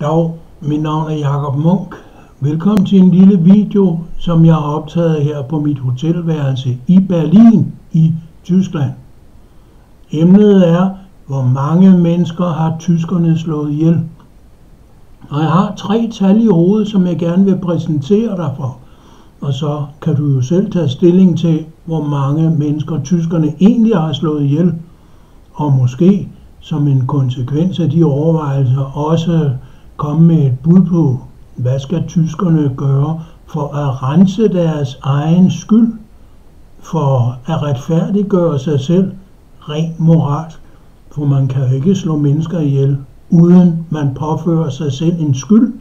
Dag, mit navn er Jakob Munk. Velkommen til en lille video, som jeg har optaget her på mit hotelværelse i Berlin i Tyskland. Emnet er, hvor mange mennesker har tyskerne slået ihjel. Og jeg har tre tal i hovedet, som jeg gerne vil præsentere dig for. Og så kan du jo selv tage stilling til, hvor mange mennesker tyskerne egentlig har slået ihjel. Og måske som en konsekvens af de overvejelser også komme med et bud på, hvad skal tyskerne gøre for at rense deres egen skyld, for at retfærdiggøre sig selv rent moralsk, for man kan jo ikke slå mennesker ihjel, uden man påfører sig selv en skyld,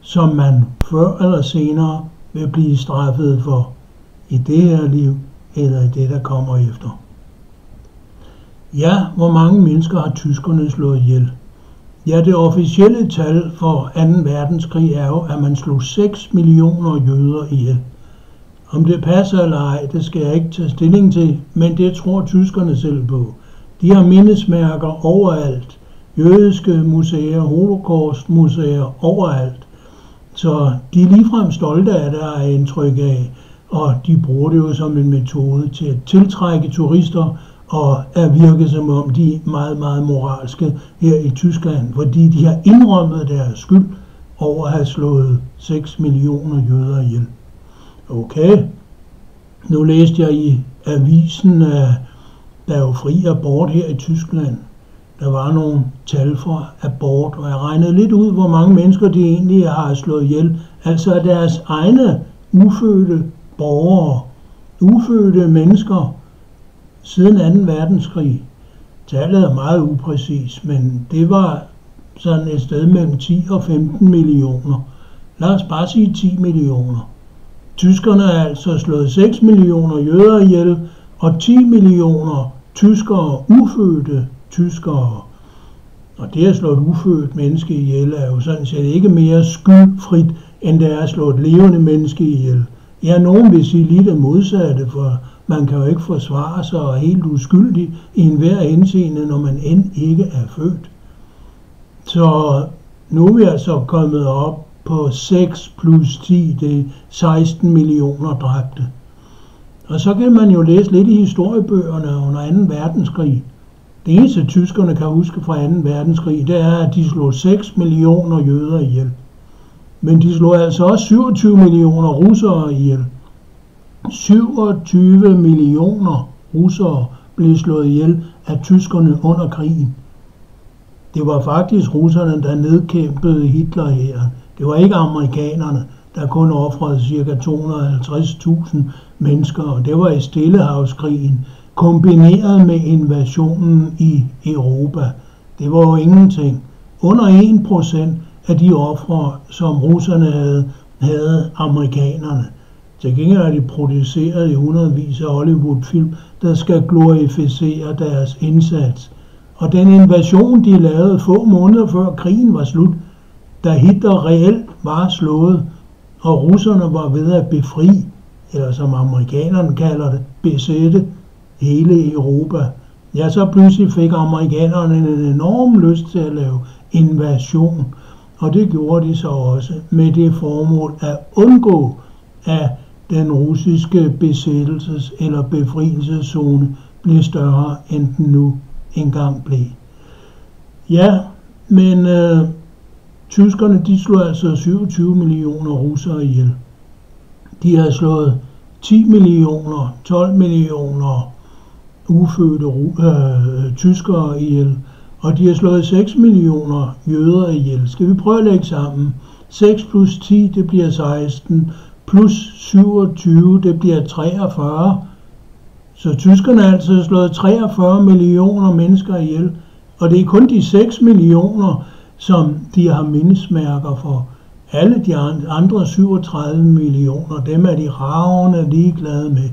som man før eller senere vil blive straffet for i det her liv eller i det, der kommer efter. Ja, hvor mange mennesker har tyskerne slået ihjel? Ja, det officielle tal for 2. verdenskrig er jo, at man slog 6 millioner jøder ihjel. Om det passer eller ej, det skal jeg ikke tage stilling til, men det tror tyskerne selv på. De har mindesmærker overalt. Jødiske museer, holocaustmuseer overalt. Så de er ligefrem stolte af det, har jeg indtryk af. Og de bruger det jo som en metode til at tiltrække turister og er virket som om de er meget, meget moralske her i Tyskland, fordi de har indrømmet deres skyld over at have slået 6 millioner jøder ihjel. Okay, nu læste jeg i avisen, at der er jo fri abort her i Tyskland. Der var nogle tal for abort, og jeg regnede lidt ud, hvor mange mennesker de egentlig har slået ihjel. Altså deres egne ufødte borgere, ufødte mennesker, siden 2. verdenskrig. Tallet er meget upræcis, men det var sådan et sted mellem 10 og 15 millioner. Lad os bare sige 10 millioner. Tyskerne har altså slået 6 millioner jøder ihjel, og 10 millioner tyskere, ufødte tyskere. Og det at slå et ufødt menneske ihjel er jo sådan set ikke mere skyldfrit, end det er at slå et levende menneske ihjel. Ja, nogen vil sige lige det modsatte, for man kan jo ikke forsvare sig og er helt uskyldig i enhver henseende, når man end ikke er født. Så nu er vi altså kommet op på 6 plus 10, det er 16 millioner dræbte. Og så kan man jo læse lidt i historiebøgerne under 2. verdenskrig. Det eneste tyskerne kan huske fra 2. verdenskrig, det er, at de slog 6 millioner jøder ihjel. Men de slog altså også 27 millioner russere ihjel. 27 millioner russere blev slået ihjel af tyskerne under krigen. Det var faktisk russerne, der nedkæmpede Hitler her. Det var ikke amerikanerne, der kun offrede ca. 250.000 mennesker, og det var i Stillehavskrigen, kombineret med invasionen i Europa. Det var jo ingenting. Under 1% af de ofre, som russerne havde, havde amerikanerne. Til gengæld har de produceret i hundredvis af Hollywood-film, der skal glorificere deres indsats. Og den invasion, de lavede få måneder før krigen var slut, da Hitler reelt var slået, og russerne var ved at befri, eller som amerikanerne kalder det, besætte hele Europa. Ja, så pludselig fik amerikanerne en enorm lyst til at lave invasion, og det gjorde de så også med det formål at undgå, at den russiske besættelses- eller befrielseszone blev større, end den nu engang blev. Ja, men øh, tyskerne de slog altså 27 millioner russere ihjel. De har slået 10 millioner, 12 millioner ufødte øh, tyskere ihjel, og de har slået 6 millioner jøder ihjel. Skal vi prøve at lægge sammen? 6 plus 10, det bliver 16, plus 27, det bliver 43. Så tyskerne har altså slået 43 millioner mennesker ihjel, og det er kun de 6 millioner, som de har mindesmærker for. Alle de andre 37 millioner, dem er de ravne ligeglade med.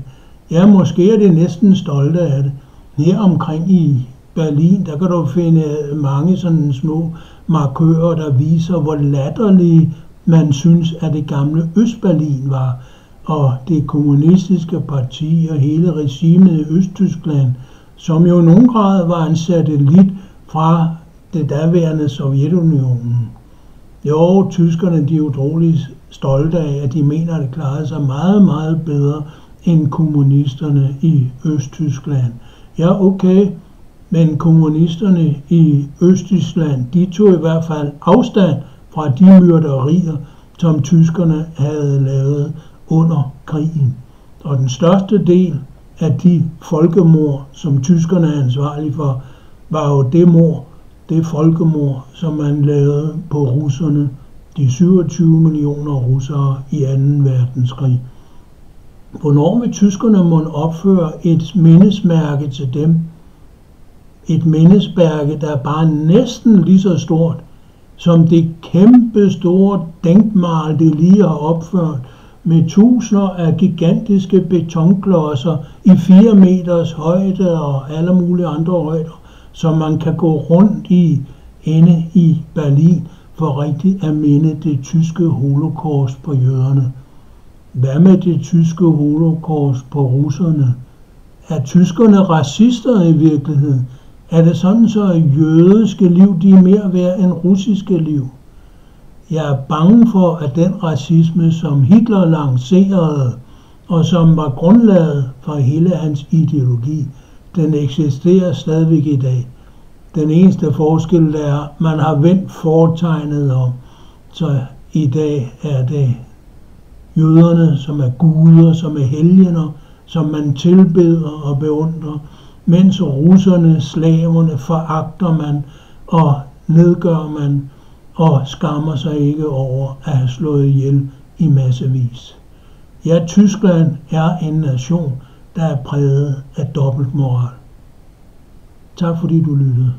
Ja, måske er det næsten stolte af det. Her omkring i Berlin, der kan du finde mange sådan små markører, der viser, hvor latterlige man synes, at det gamle Østberlin var, og det kommunistiske parti og hele regimet i Østtyskland, som jo i nogen grad var en satellit fra det daværende Sovjetunionen. Jo, tyskerne de er utrolig stolte af, at de mener, at det klarede sig meget, meget bedre end kommunisterne i Østtyskland. Ja, okay, men kommunisterne i Østtyskland, de tog i hvert fald afstand fra de myrderier, som tyskerne havde lavet under krigen. Og den største del af de folkemord, som tyskerne er ansvarlige for, var jo det mord, det folkemord, som man lavede på russerne, de 27 millioner russere i 2. verdenskrig. Hvornår vil tyskerne må opføre et mindesmærke til dem? Et mindesmærke, der er bare næsten lige så stort som det kæmpe store dænkmal, det lige har opført med tusinder af gigantiske betonklodser i 4 meters højde og alle mulige andre højder, som man kan gå rundt i inde i Berlin for rigtigt at minde det tyske holocaust på jøderne. Hvad med det tyske holocaust på russerne? Er tyskerne racister i virkeligheden? Er det sådan, så jødiske liv de er mere værd end russiske liv? Jeg er bange for, at den racisme, som Hitler lancerede, og som var grundlaget for hele hans ideologi, den eksisterer stadigvæk i dag. Den eneste forskel er, at man har vendt fortegnet om, så i dag er det jøderne, som er guder, som er helgener, som man tilbeder og beundrer, mens russerne, slaverne, foragter man og nedgør man og skammer sig ikke over at have slået ihjel i massevis. Ja, Tyskland er en nation, der er præget af dobbeltmoral. Tak fordi du lyttede.